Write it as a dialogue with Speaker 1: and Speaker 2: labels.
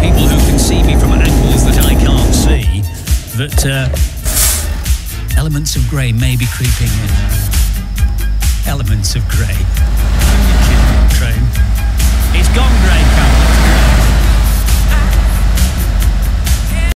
Speaker 1: people who can see me from angles that I can't see that uh, elements of grey may be creeping in. Elements of grey.